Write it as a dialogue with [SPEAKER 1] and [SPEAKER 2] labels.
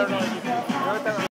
[SPEAKER 1] don't know.